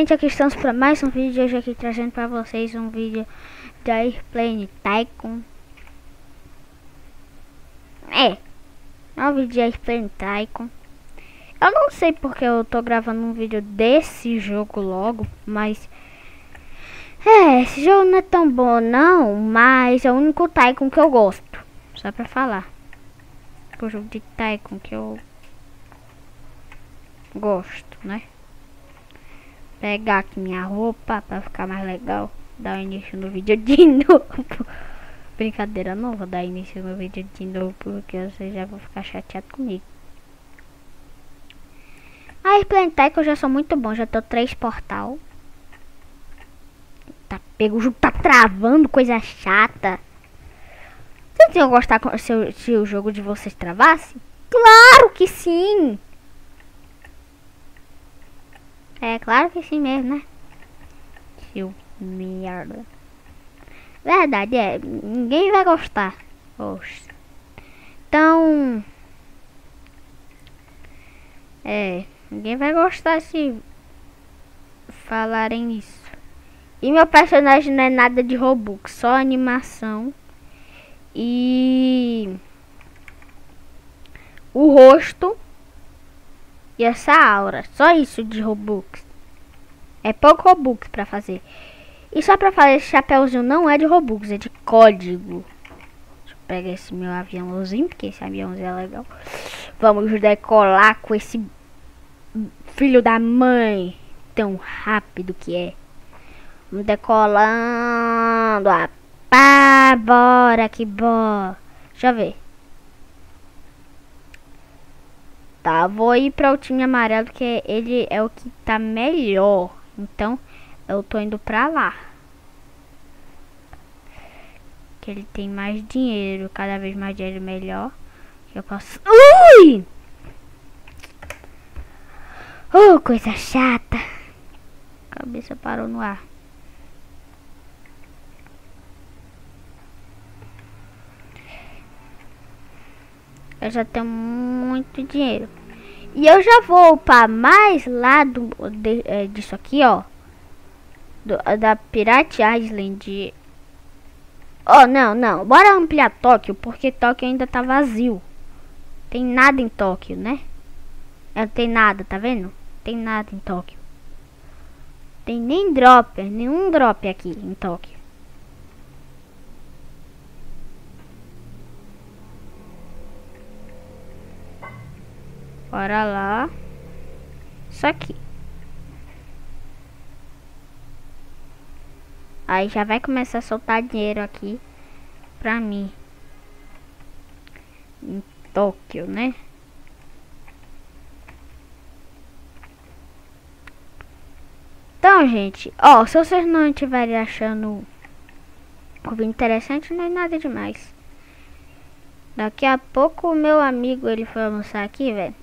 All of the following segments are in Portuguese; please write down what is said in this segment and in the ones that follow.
gente, aqui estamos para mais um vídeo. Hoje aqui trazendo para vocês um vídeo da Airplane Tycoon. É, é um vídeo de Airplane Tycoon. Eu não sei porque eu tô gravando um vídeo desse jogo logo, mas... É, esse jogo não é tão bom não, mas é o único Tycoon que eu gosto. Só pra falar. O jogo de Tycoon que eu gosto, né? Pegar aqui minha roupa para ficar mais legal. Dar início no vídeo de novo. Brincadeira, não vou dar início no vídeo de novo porque vocês já vão ficar chateado comigo. Aí plantar que eu já sou muito bom, já tô três portal. Tá pego, o jogo tá travando, coisa chata. Vocês iam gostar se o jogo de vocês travasse? Claro que sim! É claro que sim mesmo, né? Seu merda. Verdade, é. Ninguém vai gostar. Oxe. Então. É. Ninguém vai gostar se falarem isso. E meu personagem não é nada de Robux, só animação. E o rosto e essa aura. Só isso de Robux. É pouco Robux pra fazer. E só pra fazer esse chapéuzinho não é de Robux, é de código. Deixa eu pegar esse meu aviãozinho, porque esse aviãozinho é legal. Vamos decolar com esse filho da mãe. Tão rápido que é. Vamos decolando. Ah, pá, bora que bora. Deixa eu ver. Tá, vou ir para o time amarelo, que ele é o que tá melhor. Então, eu tô indo pra lá. Que ele tem mais dinheiro, cada vez mais dinheiro melhor. Eu posso... Ui! Oh, coisa chata. Cabeça parou no ar. Eu já tenho muito dinheiro. E eu já vou para mais lá do, de, é, disso aqui, ó. Do, da Pirate Island. Oh, não, não. Bora ampliar Tóquio, porque Tóquio ainda tá vazio. Tem nada em Tóquio, né? Não tem nada, tá vendo? Tem nada em Tóquio. Tem nem dropper, nenhum drop aqui em Tóquio. Bora lá. Isso aqui. Aí já vai começar a soltar dinheiro aqui pra mim. Em Tóquio, né? Então, gente, ó, se vocês não estiverem achando o vídeo interessante, não é nada demais. Daqui a pouco o meu amigo, ele foi almoçar aqui, velho.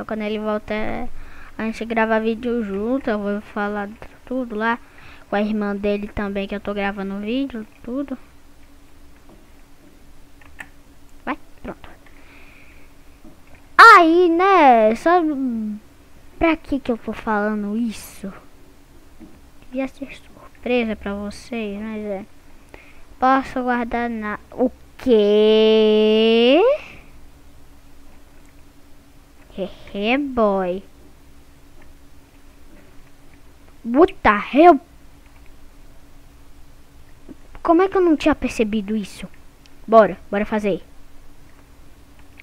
Então quando ele volta, a gente grava vídeo junto, eu vou falar tudo lá. Com a irmã dele também, que eu tô gravando vídeo, tudo. Vai, pronto. Aí, né, só... Pra que que eu tô falando isso? Devia ser surpresa pra vocês, mas é... Posso guardar na... O quê? Hehe, boy. What the hell? Como é que eu não tinha percebido isso? Bora, bora fazer.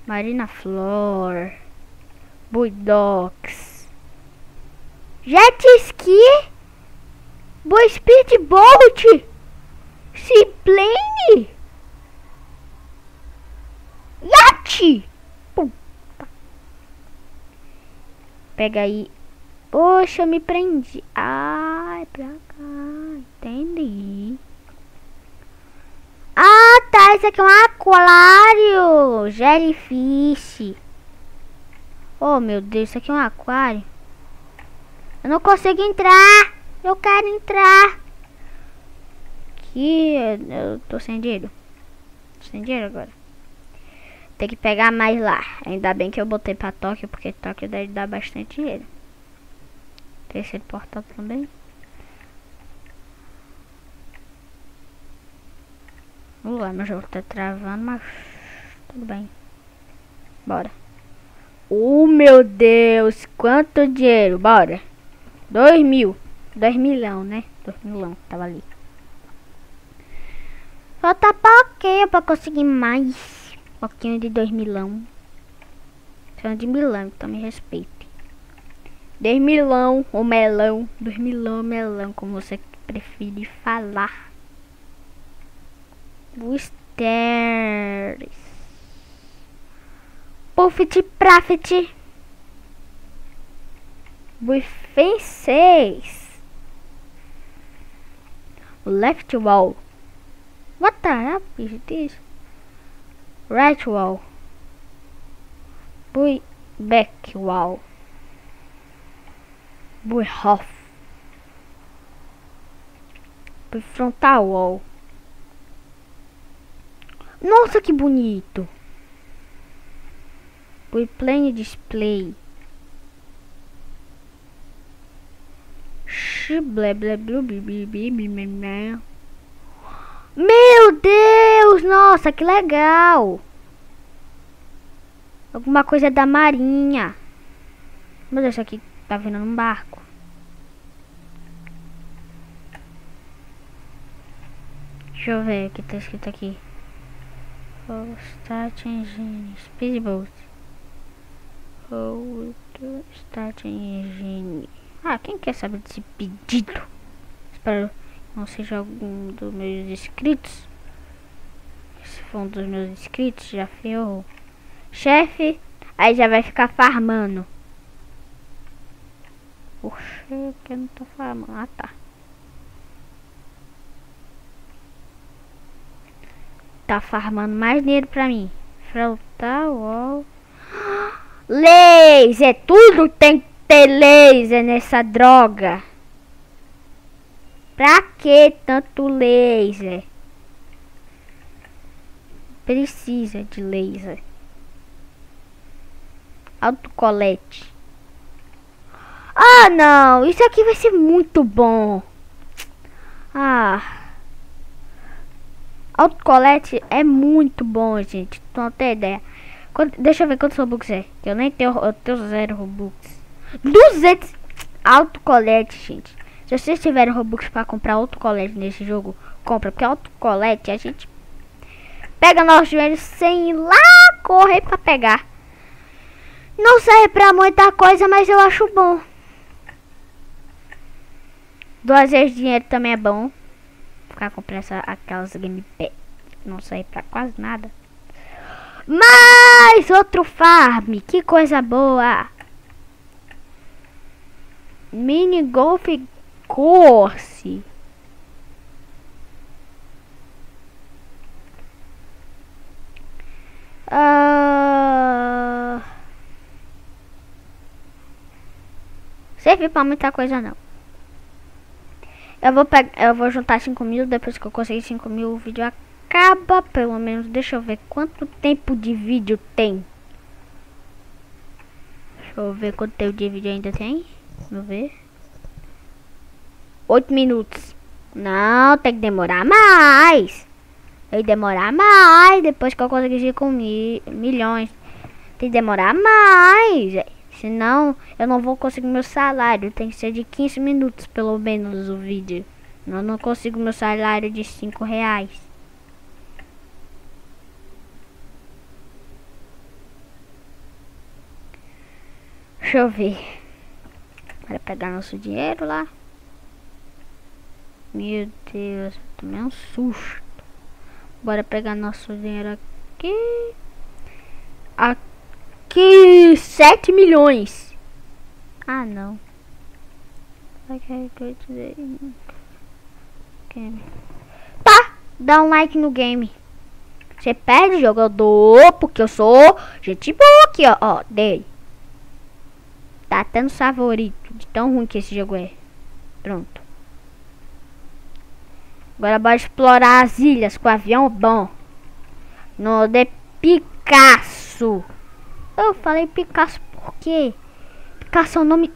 Marina Flor. Bulldogs. Jet Ski. Boy Speedboat. Seaplane. Yacht. Pega aí. Poxa, eu me prendi. Ai, pra cá. Entendi. Ah, tá. Isso aqui é um aquário. Jellyfish. Oh, meu Deus. Isso aqui é um aquário. Eu não consigo entrar. Eu quero entrar. Aqui. Eu tô sem dinheiro. Tô sem dinheiro agora. Tem que pegar mais lá. Ainda bem que eu botei pra Tóquio, porque Tóquio deve dar bastante dinheiro. terceiro portal também. Vamos lá, meu jogo tá travando, mas tudo bem. Bora. Oh, meu Deus, quanto dinheiro, bora. Dois mil. Dois milhão, né? Dois milhão, tava ali. Falta pouquinho pra conseguir mais. Pouquinho de dois milão. São de milão, então me respeite. Dois milão ou melão. Dois milão ou melão, como você prefere falar. Boosters. Buffet Profit. Buffet 6. Left wall. What the hell is this? Right wall. Back wall. Bui frontal wall. Nossa, que bonito. Plane display. Blé, blé, blé, blé, blé, blé, blé, blé. Meu Deus, nossa, que legal. Alguma coisa da marinha. Deus, isso aqui tá vindo num barco. Deixa eu ver o que tá escrito aqui. Start engine, speedboat. Start engine. Ah, quem quer saber desse pedido? Espero não seja algum dos meus inscritos. Se for um dos meus inscritos, já ferrou. Chefe, aí já vai ficar farmando. Poxa, que eu não tô farmando. Ah, tá. Tá farmando mais dinheiro pra mim. Frontal wall. Laser! Tudo tem que ter laser nessa droga. Pra que tanto laser? Precisa de laser. Autocolete. Ah, não. Isso aqui vai ser muito bom. Ah. Autocolete é muito bom, gente. Não tem ideia. Deixa eu ver quantos Robux é. Que eu nem tenho, eu tenho zero Robux. 200 autocolete, gente. Se vocês tiverem Robux para comprar autocolete nesse jogo, compra. Porque autocolete a gente pega nosso dinheiro sem ir lá correr para pegar. Não serve pra muita coisa, mas eu acho bom. Duas vezes dinheiro também é bom. Ficar comprando essa, aquelas gamepad. Não serve pra quase nada. Mais outro farm. Que coisa boa. Mini golf Corse. Uh... Serve pra muita coisa não. Eu vou pegar, eu vou juntar 5 mil, depois que eu conseguir 5 mil o vídeo acaba, pelo menos, deixa eu ver quanto tempo de vídeo tem. Deixa eu ver quanto tempo de vídeo ainda tem, vamos ver. 8 minutos. Não, tem que demorar mais. Tem que demorar mais depois que eu conseguir com mi milhões. Tem que demorar mais. Senão eu não vou conseguir meu salário. Tem que ser de 15 minutos pelo menos o vídeo. Eu não consigo meu salário de 5 reais. Deixa eu ver. Para pegar nosso dinheiro lá. Meu Deus, tomei um susto. Bora pegar nosso dinheiro aqui. Aqui, 7 milhões. Ah, não. Tá, dá um like no game. Você perde jogador, porque eu sou gente boa aqui, ó. Ó, dei. Tá até no favorito, de tão ruim que esse jogo é. Pronto. Agora bora explorar as ilhas com o avião bom. No de Picasso. Eu falei Picasso por quê? Picasso é o nome...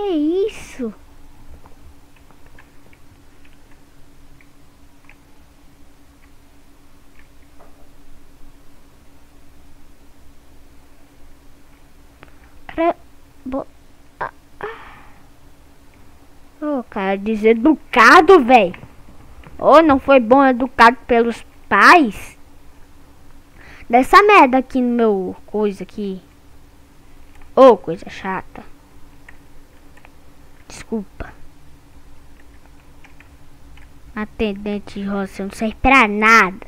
Que isso? Ô, cara, deseducado, velho. Ou não foi bom educado pelos pais? Dessa merda aqui no meu coisa aqui. Ô, coisa chata. Desculpa. Atendente roça, não serve pra nada.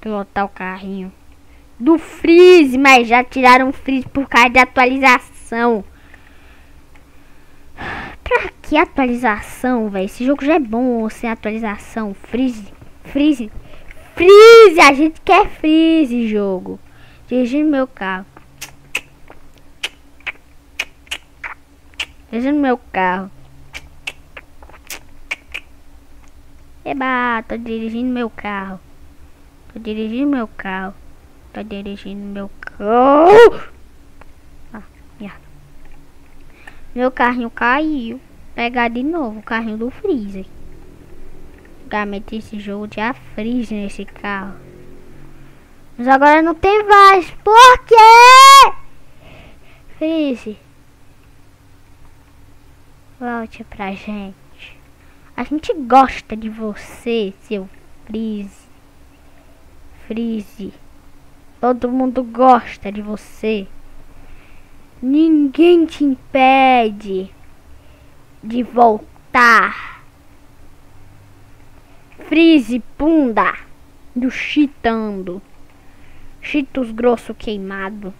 Pilotar o carrinho. Do freeze, mas já tiraram o freeze por causa de atualização. Pra que atualização, velho? Esse jogo já é bom sem atualização. Freeze, freeze, freeze! A gente quer freeze, jogo. Dirigindo meu carro. Dirigindo meu carro. Eba, tô dirigindo meu carro. Tô dirigindo meu carro. Tô dirigindo meu carro. Ah. Meu carrinho caiu. Pegar de novo o carrinho do Freezer. Antigamente esse jogo tinha Freezer nesse carro. Mas agora não tem mais. Por quê? Freezer. Volte pra gente. A gente gosta de você, seu Freeze. Freeze. Todo mundo gosta de você. Ninguém te impede de voltar. Freeze punda do chitando. Cheetos grosso queimado.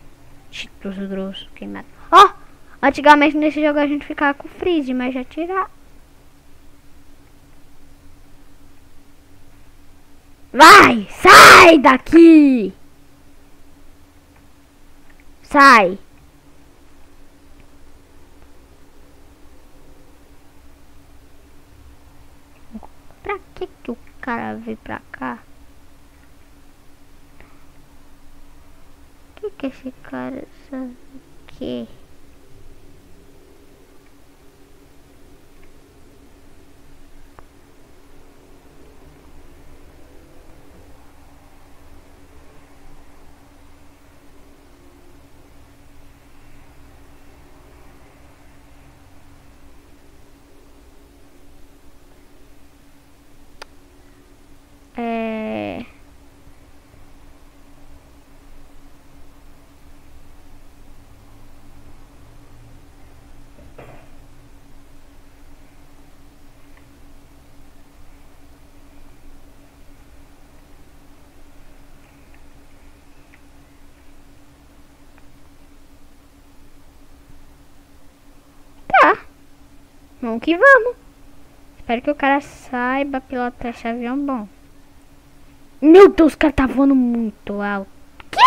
Cheetos grosso queimado. Ó! Oh, antigamente nesse jogo a gente ficava com freeze, mas já tirar. Vai! Sai daqui! Sai! Pra que que o cara veio pra cá? Que que esse cara sabe que? É... Tá. Vamos que vamos. Espero que o cara saiba pilotar avião bom. Meu Deus, o cara tá voando muito alto. Quê?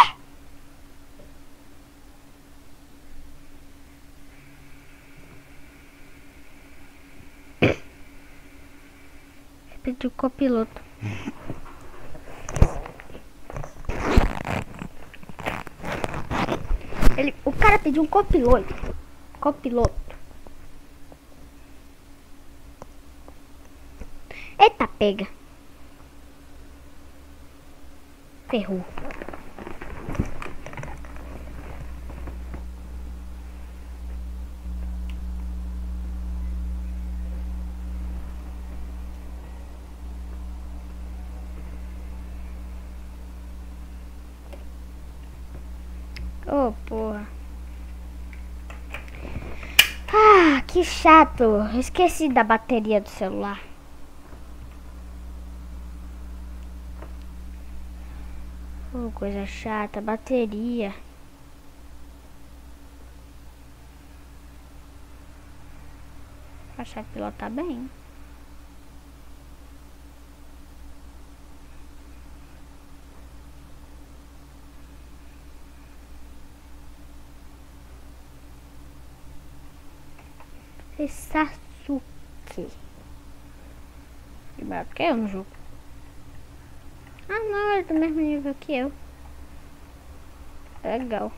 Pediu copiloto. Ele, o cara pediu um copiloto. Copiloto. Eita, pega. Ferrou. Oh, porra. Ah, que chato. Esqueci da bateria do celular. Oh, coisa chata, bateria. Achar pilotar tá bem. Sasuke. E melhor que eu no jogo. Não, ele é do mesmo nível que eu. Legal.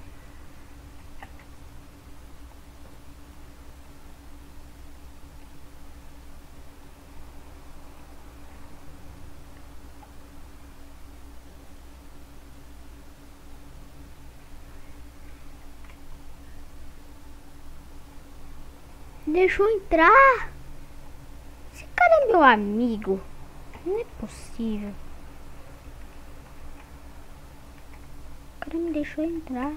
Deixou entrar. Esse cara é meu amigo. Não é possível. Me deixou entrar.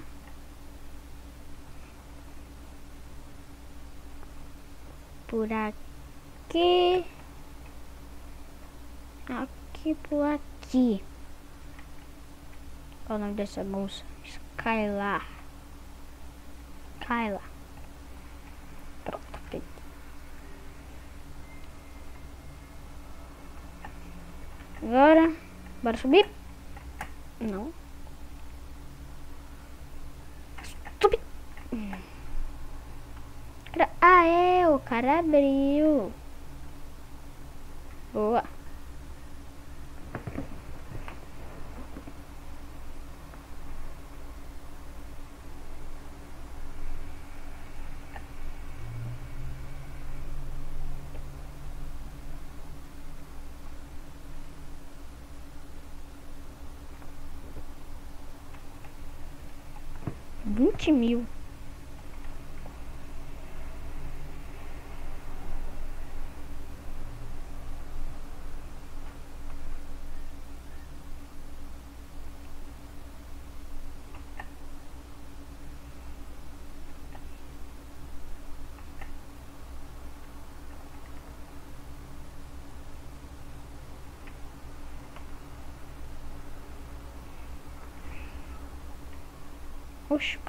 Por aqui. Aqui por aqui. Qual o nome dessa moça? Skylar. Skylar. Agora, bora subir? Não. Subir. Ah, é, o cara abriu. Boa. Vinte mil.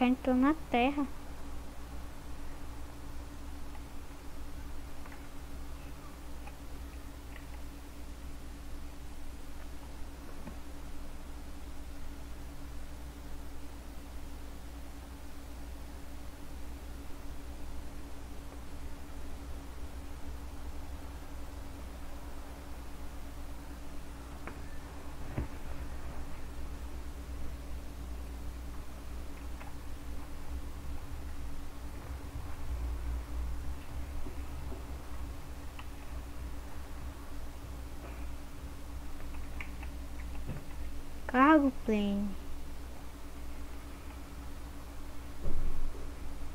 Oxe, o cara entrou na terra. Cargo plane.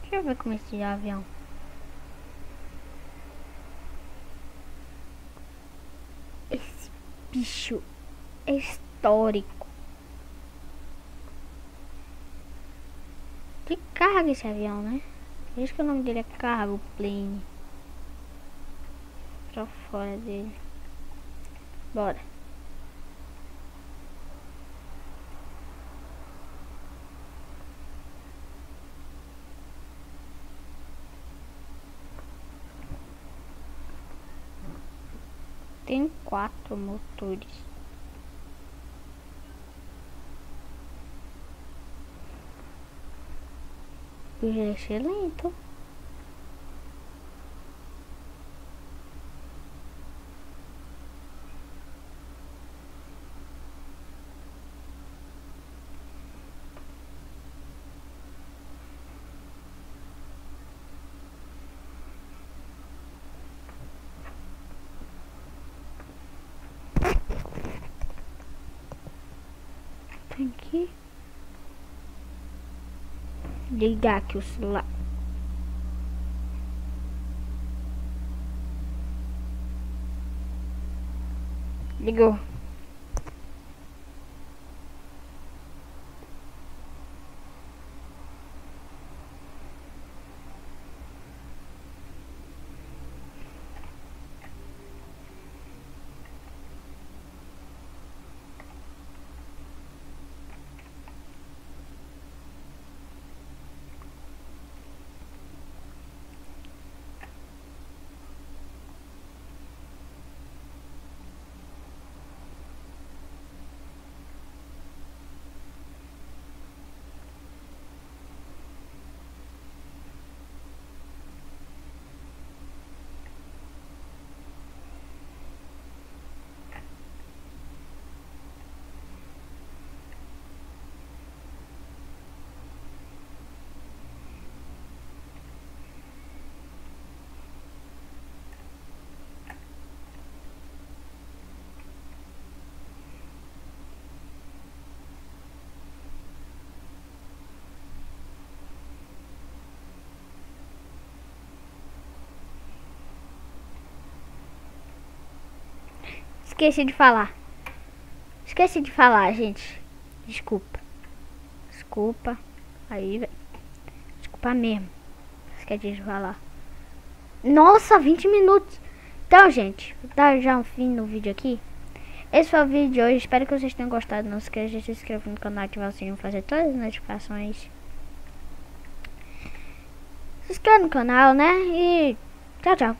Deixa eu ver como é esse avião. Esse bicho é histórico. Que carga esse avião, né? Por isso que o nome dele é Cargo Plane. Pra fora dele. Bora. tem quatro motores. É excelente. aqui. Ligar aqui o celular. Ligou. Esqueci de falar. Esqueci de falar, gente. Desculpa. Desculpa. Aí, velho. Desculpa mesmo. Esqueci de falar. Nossa, 20 minutos. Então, gente, dá já um fim no vídeo aqui. Esse foi o vídeo de hoje. Espero que vocês tenham gostado. Não se esqueça de se inscrever no canal, ativar o sininho, fazer todas as notificações. Se inscreva no canal, né? E tchau, tchau.